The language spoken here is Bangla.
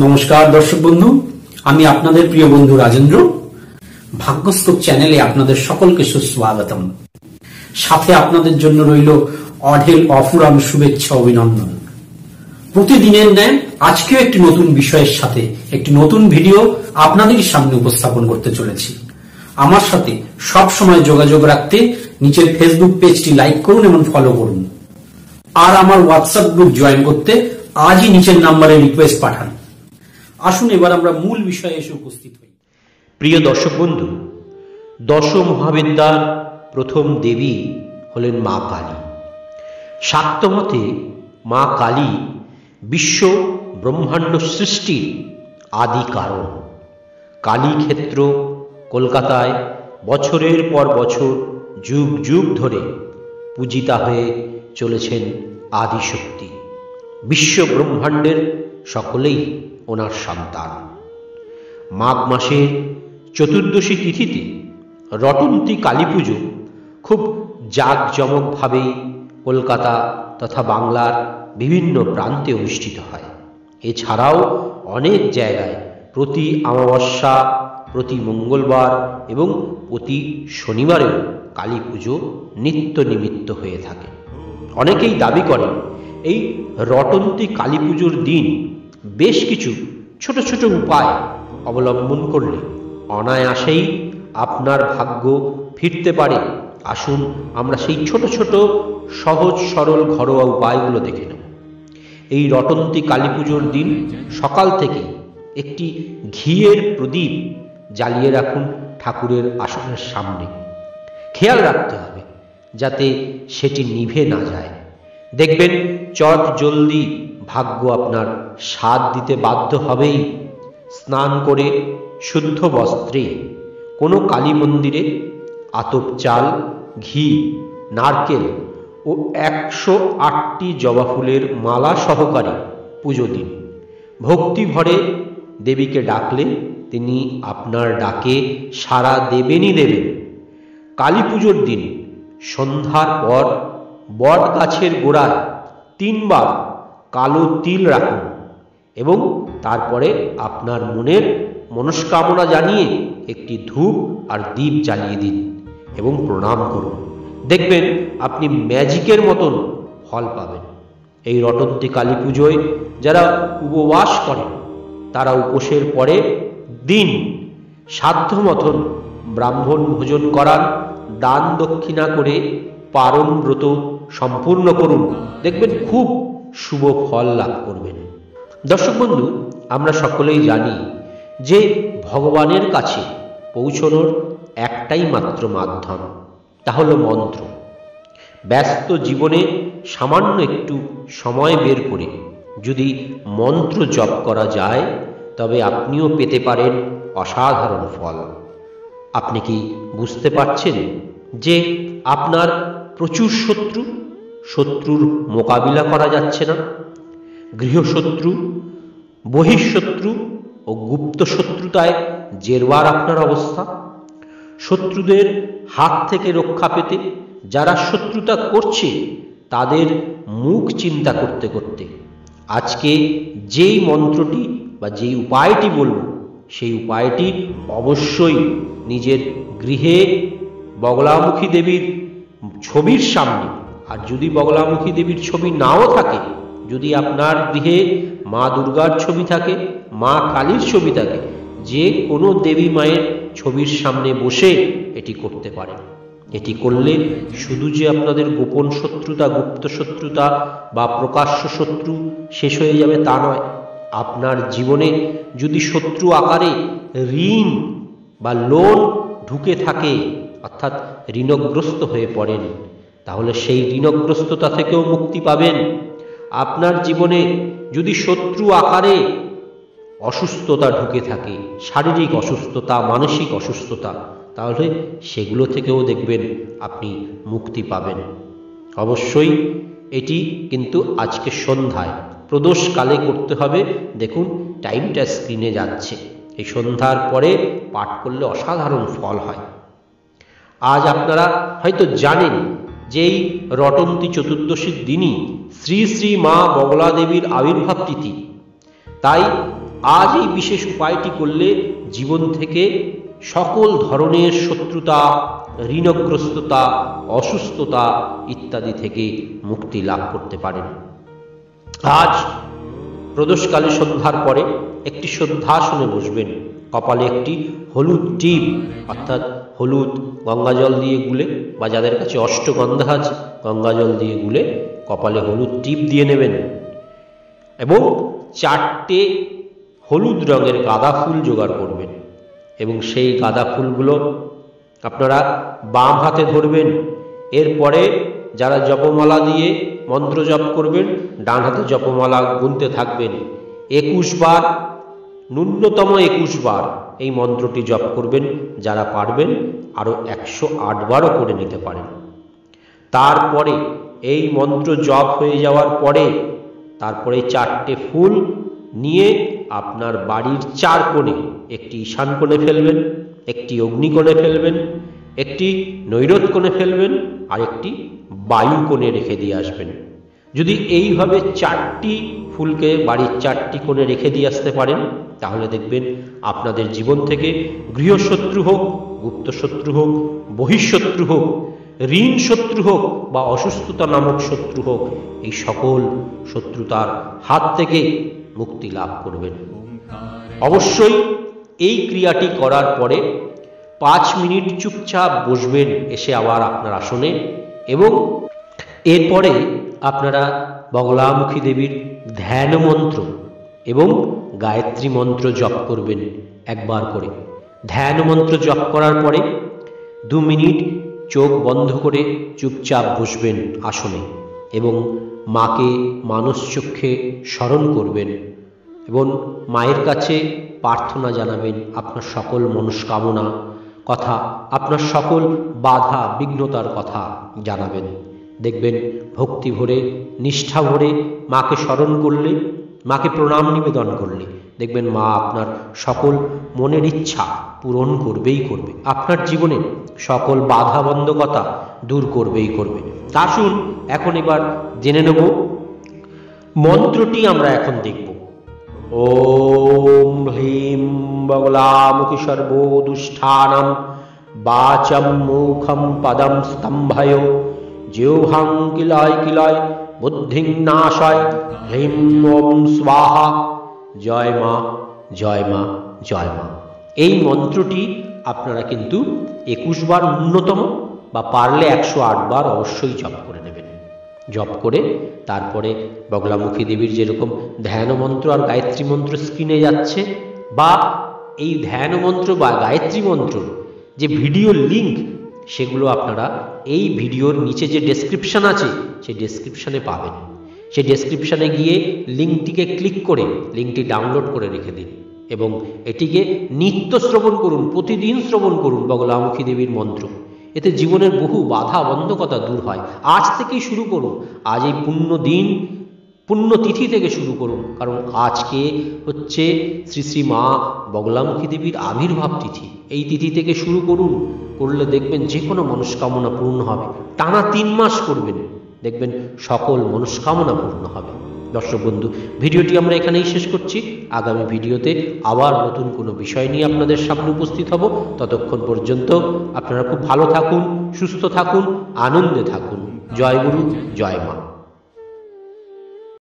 নমস্কার, দর্শক বন্ধু। আমি আপনাদের প্রিয় বন্ধু রাজেন্দ্র। ভাগ্যস্তক চ্যানেলে আপনাদের সকলকে সুস্বাগতম। সাথে আপনাদের জন্য রইল অঢেল অফুরাম শুভেচ্ছা অভিনন্দন। প্রতিদিনের ন্যায় আজকেও একটি নতুন বিষয়ের সাথে একটি নতুন ভিডিও আপনাদের সামনে উপস্থাপন করতে চলেছি। আমার সাথে সব সময় যোগাযোগ রাখতে নিচের ফেসবুক পেজটি লাইক করুন এবং ফলো করুন। আর আমার হোয়াটসঅ্যাপ গ্রুপ জয়েন করতে আজই নিচের নাম্বারে রিকোয়েস্ট পাঠান। আসুন এবার আমরা মূল বিষয়ে এসে উপস্থিত হই। প্রিয় দর্শক বন্ধু দশ মহাবিদ্যার প্রথম দেবী হলেন মা কালী। শাক্তমতে মা কালী বিশ্ব ব্রহ্মাণ্ড সৃষ্টির আদি কারণ। কালী ক্ষেত্র কলকাতায় বছরের পর বছর, যুগ যুগ ধরে পূজিতা হয়ে চলেছেন আদিশক্তি। বিশ্ব ব্রহ্মাণ্ডের সকলেই। ওনার সন্তান। মাঘ মাসের চতুর্দশী তিথিতে রটন্তী কালী পুজো খুব জাঁকজমকভাবেই কলকাতা তথা বাংলার বিভিন্ন প্রান্তে অনুষ্ঠিত হয়। এছাড়াও অনেক জায়গায় প্রতি অমাবস্যা, প্রতি মঙ্গলবার এবং প্রতি শনিবারেও কালী পুজো নিত্য নিমিত্ত হয়ে থাকে। অনেকেই দাবি করেন, এই রটন্তী কালী পুজোর দিন বেশ কিছু ছোট ছোট উপায় অবলম্বন করলে অনায়াসেই আপনার ভাগ্য ফিরতে পারে। আসুন আমরা সেই ছোট ছোট, সহজ সরল ঘরোয়া উপায়গুলো দেখে নেব। এই রটন্তী কালী পুজোর দিন সকাল থেকে একটি ঘিয়ের প্রদীপ জ্বালিয়ে রাখুন ঠাকুরের আসনের সামনে। খেয়াল রাখতে হবে যাতে সেটি নিভে না যায়। দেখবেন চট জলদি ভাগ্য আপনার স্বাদ দিতে বাধ্য হবেই। স্নান করে শুদ্ধ বস্ত্রে, কোনো কালী মন্দিরে আতপ চাল, ঘি, নারকেল ও একশো আটটি জবা ফুলের মালা সহকারে পুজো দিন। ভক্তি ভরে দেবীকে ডাকলে তিনি আপনার ডাকে সারা দেবেনই দেবেন। কালী পুজোর দিন সন্ধ্যার পর বট গাছের গোড়ায় তিনবার কালো তিল রাখুন এবং তারপরে আপনার মনের মনস্কামনা জানিয়ে একটি ধূপ আর দ্বীপ জ্বালিয়ে দিন এবং প্রণাম করুন। দেখবেন আপনি ম্যাজিকের মতন ফল পাবেন। এই রটন্তী কালী পুজোয় যারা উপবাস করেন, তারা উপোসের পরে দিন সাধ্য মতন ব্রাহ্মণ ভোজন করান দান দক্ষিণা করে পারণ ব্রত সম্পূর্ণ করুন। দেখবেন খুব শুভ ফল লাভ করবেন। দর্শক বন্ধু, আমরা সকলেই জানি যে ভগবানের কাছে পৌঁছনোর একটাই মাত্র মাধ্যম, তা হলো মন্ত্র। ব্যস্ত জীবনে সামান্য একটু সময় বের করে যদি মন্ত্র জপ করা যায়, তবে আপনিও পেতে পারেন অসাধারণ ফল। আপনি কি বুঝতে পারছেন যে আপনার প্রচুর শত্রু? শত্রুর মোকাবিলা করা যাচ্ছে না। গৃহশত্রু, বহিঃশত্রু ও গুপ্ত শত্রুতায় জেরবার আপনার অবস্থা। শত্রুদের হাত থেকে রক্ষা পেতে যারা শত্রুতা করছে, তাদের মুখ চিন্তা করতে করতে। আজকে যেই মন্ত্রটি বা যেই উপায়টি বলব, সেই উপায়টি অবশ্যই নিজের গৃহে বগলামুখী দেবীর ছবির সামনে আর যদি বগলামুখী দেবীর ছবি নাও থাকে, যদি আপনার গৃহে মা দুর্গার ছবি থাকে, মা কালীর ছবি থাকে, যে কোনো দেবী মায়ের ছবির সামনে বসে এটি করতে পারে এটি করলে শুধু যে আপনাদের গোপন শত্রুতা, গুপ্ত শত্রুতা বা প্রকাশ্য শত্রু শেষ হয়ে যাবে তা নয়। আপনার জীবনে যদি শত্রু আকারে ঋণ বা লোন ঢুকে থাকে, অর্থাৎ ঋণগ্রস্ত হয়ে পড়েন তাহলে সেই ঋণগ্রস্ততা থেকেও মুক্তি পাবেন। আপনার জীবনে যদি শত্রু আকারে অসুস্থতা ঢুকে থাকে, শারীরিক অসুস্থতা, মানসিক অসুস্থতা, তাহলে সেগুলো থেকেও দেখবেন আপনি মুক্তি পাবেন। অবশ্যই এটি কিন্তু আজকে সন্ধ্যায়। প্রদোষকালে করতে হবে। দেখুন, টাইমটা স্ক্রিনে যাচ্ছে। এই সন্ধ্যার পরে পাঠ করলে অসাধারণ ফল হয়। আজ আপনারা হয়তো জানেন যেই রটন্তী চতুর্দশীর দিনই শ্রী শ্রী মা বগলা দেবীর আবির্ভাব তিথি। তাই আজ এই বিশেষ উপায়টি করলে জীবন থেকে সকল ধরনের শত্রুতা, ঋণগ্রস্ততা, অসুস্থতা ইত্যাদি থেকে মুক্তি লাভ করতে পারেন। আজ প্রদোষকালে সন্ধ্যার পরে একটি সন্ধ্যাসনে বসবেন। কপালে একটি হলুদ টিপ, অর্থাৎ হলুদ গঙ্গাজল দিয়ে গুলে বা যাদের কাছে অষ্টগন্ধা আছে গঙ্গাজল দিয়ে গুলে কপালে হলুদ টিপ দিয়ে নেবেন। এবং চারটে হলুদ রঙের গাঁদা ফুল জোগাড় করবেন। এবং সেই গাঁদা ফুলগুলো আপনারা বাম হাতে ধরবেন। এরপরে যারা জপমালা দিয়ে মন্ত্র জপ করবেন, ডান হাতে জপমালা গুনতে থাকবেন। একুশ বার, ন্যূনতম একুশ বার। এই মন্ত্রটি জপ করবেন, যারা পারবেন আরও একশো বারও করে নিতে পারেন। তারপরে এই মন্ত্র জপ হয়ে যাওয়ার পরে তারপরে চারটে ফুল নিয়ে আপনার বাড়ির চার কোণে একটি ঈশান কোণে ফেলবেন, একটি অগ্নিকোণে ফেলবেন, একটি নৈরত কোণে ফেলবেন, আর একটি বায়ু কোণে রেখে দিয়ে আসবেন। যদি এইভাবে চারটি ফুলকে বাড়ির চারটি কোণে রেখে দিয়ে আসতে পারেন, তাহলে দেখবেন আপনাদের জীবন থেকে গৃহশত্রু হোক গুপ্ত শত্রু হোক, বহিঃশত্রু হোক ঋণ শত্রু হোক বা অসুস্থতা নামক শত্রু হোক, এই সকল শত্রুতার হাত থেকে মুক্তি লাভ করবেন। অবশ্যই এই ক্রিয়াটি করার পরে পাঁচ মিনিট চুপচাপ বসবেন এসে আবার আপনার আসনে এবং এরপরে আপনারা বগলামুখী দেবীর ধ্যান মন্ত্র এবং গায়ত্রী মন্ত্র জপ করবেন একবার করে। ধ্যান মন্ত্র জপ করার পরে দু মিনিট চোখ বন্ধ করে চুপচাপ বসবেন আসনে এবং মাকে মানুষ চক্ষে স্মরণ করবেন এবং মায়ের কাছে প্রার্থনা জানাবেন, আপনার সকল মনস্কামনা কথা, আপনার সকল বাধা বিঘ্নতার কথা জানাবেন। দেখবেন ভক্তি ভরে, নিষ্ঠা ভরে মাকে স্মরণ করলে, মাকে প্রণাম নিবেদন করলে, দেখবেন মা আপনার সকল মনের ইচ্ছা পূরণ করবেই করবে। আপনার জীবনে সকল বাধা বন্ধকতা দূর করবেই করবে। আসুন, এখন এবার জেনে নেব, মন্ত্রটি আমরা এখন দেখব। ওম হ্লিম বগলামুখী সর্বোদুষ্ঠানম বাচম মুখম পদম স্তম্ভয় জিহ্বাং কিলয় কিলয় বুদ্ধিং নাশয় হ্লিম ওম স্বাহা। জয় মা জয় মা জয় মা। এই মন্ত্রটি আপনারা কিন্তু একুশ বার ন্যূনতম বা পারলে একশো বার অবশ্যই জপ করে নেবেন। জপ করে তারপরে বগলামুখী দেবীর যেরকম ধ্যান মন্ত্র আর গায়ত্রী মন্ত্র স্ক্রিনে যাচ্ছে, বা এই ধ্যান মন্ত্র বা গায়ত্রী মন্ত্র যে ভিডিও লিঙ্ক সেগুলো আপনারা এই ভিডিওর নিচে যে ডেসক্রিপশান আছে, সেই ডেসক্রিপশানে পাবেন। সেই ডেসক্রিপশানে গিয়ে লিঙ্কটিকে ক্লিক করে লিঙ্কটি ডাউনলোড করে রেখে দিন এবং এটিকে নিত্য শ্রবণ করুন, প্রতিদিন শ্রবণ করুন বগলামুখী দেবীর মন্ত্র। এতে জীবনের বহু বাধা, বন্ধকতা দূর হয়। আজ থেকেই শুরু করুন। আজ এই পুণ্য দিন পুণ্যতিথি থেকে শুরু করুন। কারণ আজকে হচ্ছে শ্রী শ্রী মা বগলামুখী দেবীর আবির্ভাব তিথি। এই তিথি থেকে শুরু করুন, করলে দেখবেন যে কোনো মনস্কামনা পূর্ণ হবে। টানা তিন মাস করবেন, দেখবেন সকল মনস্কামনা পূর্ণ হবে। দর্শক বন্ধু, ভিডিওটি আমরা এখানেই শেষ করছি। আগামী ভিডিওতে আবার নতুন কোনো বিষয় নিয়ে আপনাদের সামনে উপস্থিত হব। ততক্ষণ পর্যন্ত আপনারা খুব ভালো থাকুন, সুস্থ থাকুন, আনন্দে থাকুন। জয় গুরু, জয় মা।